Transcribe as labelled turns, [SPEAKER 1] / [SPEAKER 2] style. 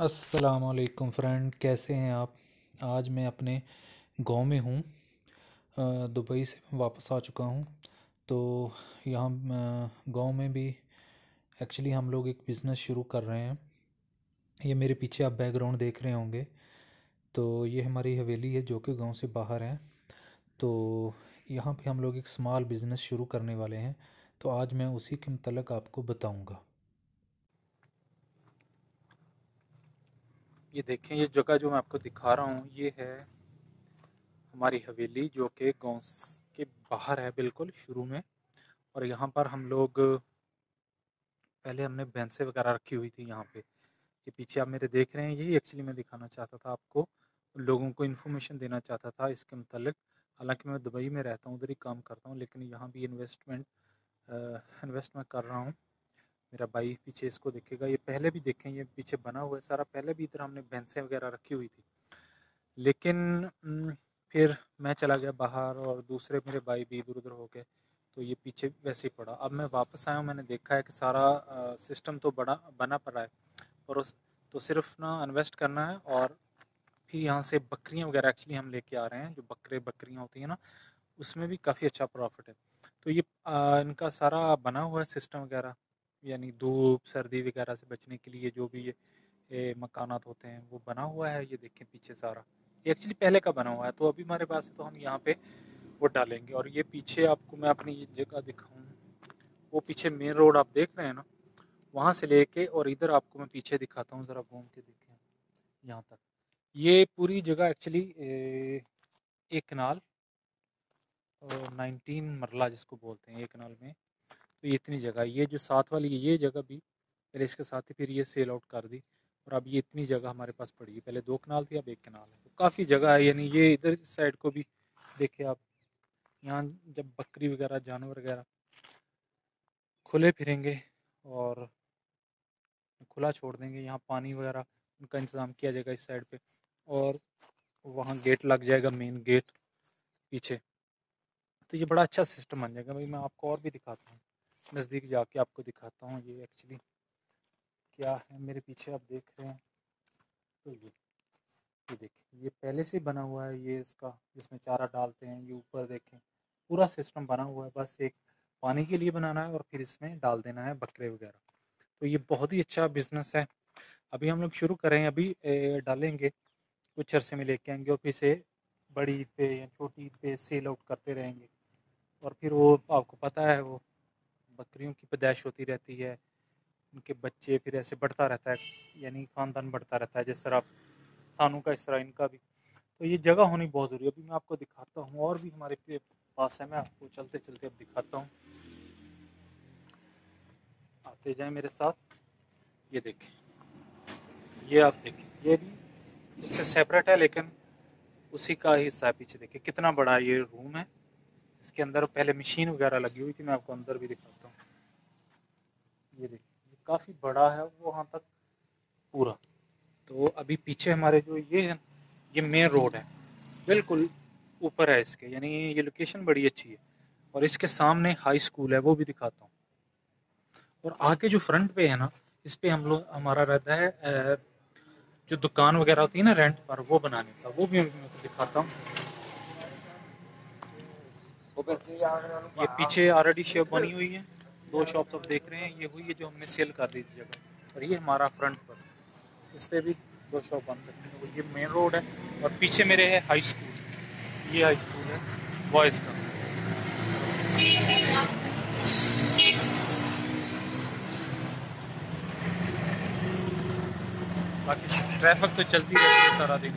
[SPEAKER 1] असलकम फ्रेंड, कैसे हैं आप? आज मैं अपने गाँव में हूँ। दुबई से वापस आ चुका हूँ। तो यहाँ गाँव में भी एक्चुअली हम लोग एक बिज़नेस शुरू कर रहे हैं। ये मेरे पीछे आप बैकग्राउंड देख रहे होंगे। तो ये हमारी हवेली है जो कि गाँव से बाहर है। तो यहाँ पे हम लोग एक स्मॉल बिज़नेस शुरू करने वाले हैं। तो आज मैं उसी के मतलब आपको बताऊँगा।
[SPEAKER 2] ये देखें, ये जगह जो मैं आपको दिखा रहा हूँ, ये है हमारी हवेली, जो कि गाँव के बाहर है बिल्कुल शुरू में। और यहाँ पर हम लोग, पहले हमने भैंसें वगैरह रखी हुई थी यहाँ पे। ये पीछे आप मेरे देख रहे हैं, यही एक्चुअली मैं दिखाना चाहता था आपको। लोगों को इन्फॉर्मेशन देना चाहता था इसके मतलब हालाँकि मैं दुबई में रहता हूँ, उधर ही काम करता हूँ, लेकिन यहाँ भी इन्वेस्टमेंट इन्वेस्ट मैं कर रहा हूँ। मेरा भाई पीछे इसको देखेगा ये पहले भी देखें ये पीछे बना हुआ है सारा पहले भी इधर हमने भैंसें वगैरह रखी हुई थी। लेकिन फिर मैं चला गया बाहर और दूसरे मेरे भाई भी इधर उधर हो गए तो ये पीछे वैसे ही पड़ा। अब मैं वापस आया हूँ मैंने देखा है कि सारा सिस्टम तो बड़ा बना पड़ा है। और उस तो सिर्फ़ ना इन्वेस्ट करना है और फिर यहाँ से बकरियाँ वगैरह एक्चुअली हम लेके आ रहे हैं जो बकरे बकरियाँ होती हैं ना उसमें भी काफ़ी अच्छा प्रॉफिट है। तो ये आ, इनका सारा बना हुआ है सिस्टम वगैरह। यानी धूप, सर्दी वगैरह से बचने के लिए जो भी ये मकानात होते हैं, वो बना हुआ है, ये देखें पीछे सारा। ये एक्चुअली पहले का बना हुआ है तो अभी हमारे पास है तो हम यहाँ पे वो डालेंगे। और ये पीछे आपको मैं अपनी ये जगह दिखाऊँ। वो पीछे मेन रोड आप देख रहे हैं ना, वहाँ से लेके और इधर आपको मैं पीछे दिखाता हूँ, ज़रा घूम के देखें। यहाँ तक। ये पूरी जगह एक्चुअली एक कनाल नाइनटीन मरला जिसको बोलते हैं, एक कनाल में। तो ये इतनी जगह, ये जो साथ वाली ये जगह भी पहले इसके साथ ही फिर ये सेल आउट कर दी और अब ये इतनी जगह हमारे पास पड़ी है। पहले दो कनाल थी, अब एक कनाल है। तो काफ़ी जगह है, यानी ये इधर इस साइड को भी देखे आप। यहाँ जब बकरी वगैरह, जानवर वगैरह खुले फिरेंगे और खुला छोड़ देंगे, यहाँ पानी वगैरह उनका इंतज़ाम किया जाएगा इस साइड पे और वहाँ गेट लग जाएगा मेन गेट पीछे। तो ये बड़ा अच्छा सिस्टम बन जाएगा। भाई मैं आपको और भी दिखाता हूँ। नज़दीक जाके आपको दिखाता हूँ ये एक्चुअली क्या है। मेरे पीछे आप देख रहे हैं। तो ये ये देखिए, ये पहले से बना हुआ है ये इसका जिसमें चारा डालते हैं, ये ऊपर देखें, पूरा सिस्टम बना हुआ है। बस एक पानी के लिए बनाना है और फिर इसमें डाल देना है बकरे वगैरह। तो ये बहुत ही अच्छा बिज़नेस है। अभी हम लोग शुरू करें, अभी डालेंगे, कुछ अरसे में लेके आएँगे और फिर से बड़ी ईद पे या छोटी ईद पे सेल आउट करते रहेंगे। और फिर वो आपको पता है वो बकरियों की पैदाइश होती रहती है, उनके बच्चे फिर ऐसे बढ़ता रहता है, यानी ख़ानदान बढ़ता रहता है, जिस तरह सानू का, इस तरह इनका भी। तो ये जगह होनी बहुत ज़रूरी है। अभी मैं आपको दिखाता हूँ, और भी हमारे पास है, मैं आपको चलते चलते अब दिखाता हूँ। आते जाए मेरे साथ। ये देखें। ये आप देखें। ये भी इससे सेपरेट है, लेकिन उसी का हिस्सा है पीछे। देखिए, कितना बड़ा ये रूम है। इसके अंदर पहले मशीन वगैरह लगी हुई थी, मैं आपको अंदर भी दिखाता हूँ। ये देखिए ये काफ़ी बड़ा है वहाँ तक पूरा। तो अभी पीछे हमारे जो ये है ये मेन रोड है। बिल्कुल ऊपर है इसके यानी ये लोकेशन बड़ी अच्छी है। और इसके सामने हाई स्कूल है वो भी दिखाता हूँ। और आगे जो फ्रंट पे है ना इस पे हम लोग हमारा रहता है जो दुकान वगैरह होती है ना रेंट पर वो बनाने का वो भी मैं दिखाता हूँ। ये पीछे ऑलरेडी शेप बनी हुई है। दो शॉप आप देख रहे हैं, ये हुई है जो हमने सेल कर दी थी जगह। और ये हमारा फ्रंट पर। इस पर भी दो शॉप बन सकते हैं। ये मेन रोड है और पीछे मेरे है हाई स्कूल ये हाई स्कूल है बॉयज़ का। बाकी ट्रैफ़िक तो चलती रहती है सारा दिन